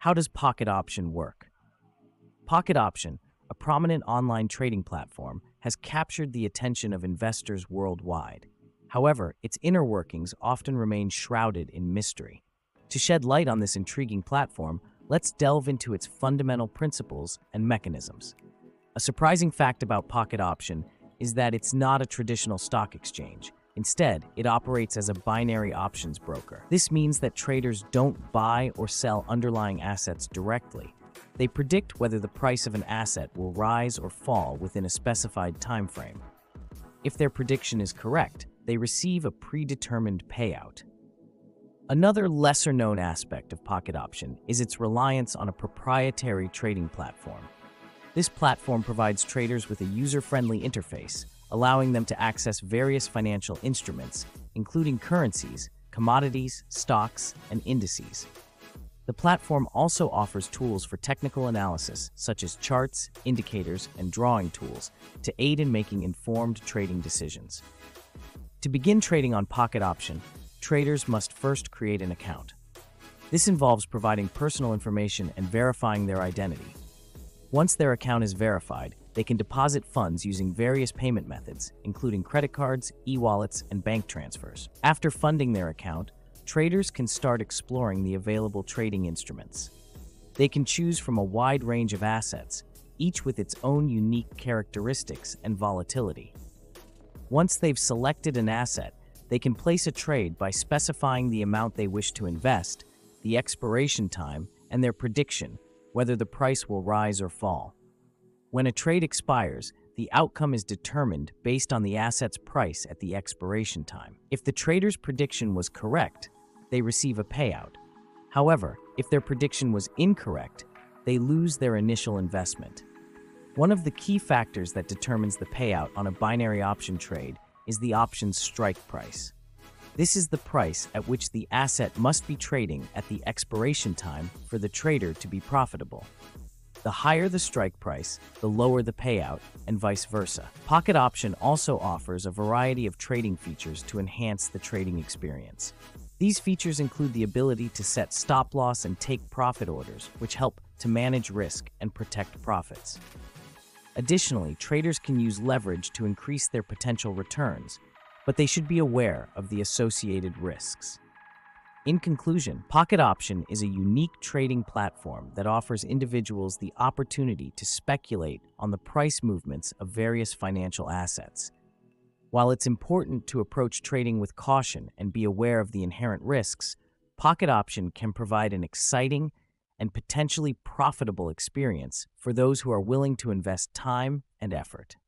How does Pocket Option work? Pocket Option, a prominent online trading platform, has captured the attention of investors worldwide. However, its inner workings often remain shrouded in mystery. To shed light on this intriguing platform, let's delve into its fundamental principles and mechanisms. A surprising fact about Pocket Option is that it's not a traditional stock exchange. Instead, it operates as a binary options broker. This means that traders don't buy or sell underlying assets directly. They predict whether the price of an asset will rise or fall within a specified time frame. If their prediction is correct, they receive a predetermined payout. Another lesser known aspect of Pocket Option is its reliance on a proprietary trading platform. This platform provides traders with a user friendly interface, allowing them to access various financial instruments, including currencies, commodities, stocks, and indices. The platform also offers tools for technical analysis, such as charts, indicators, and drawing tools, to aid in making informed trading decisions. To begin trading on Pocket Option, traders must first create an account. This involves providing personal information and verifying their identity. Once their account is verified, they can deposit funds using various payment methods, including credit cards, e wallets, and bank transfers. After funding their account, traders can start exploring the available trading instruments. They can choose from a wide range of assets, each with its own unique characteristics and volatility. Once they've selected an asset, they can place a trade by specifying the amount they wish to invest, the expiration time, and their prediction, whether the price will rise or fall. When a trade expires, the outcome is determined based on the asset's price at the expiration time. If the trader's prediction was correct, they receive a payout. However, if their prediction was incorrect, they lose their initial investment. One of the key factors that determines the payout on a binary option trade is the option's strike price. This is the price at which the asset must be trading at the expiration time for the trader to be profitable. The higher the strike price, the lower the payout, and vice versa. Pocket Option also offers a variety of trading features to enhance the trading experience. These features include the ability to set stop loss and take profit orders, which help to manage risk and protect profits. Additionally, traders can use leverage to increase their potential returns, but they should be aware of the associated risks. In conclusion, Pocket Option is a unique trading platform that offers individuals the opportunity to speculate on the price movements of various financial assets. While it's important to approach trading with caution and be aware of the inherent risks, Pocket Option can provide an exciting and potentially profitable experience for those who are willing to invest time and effort.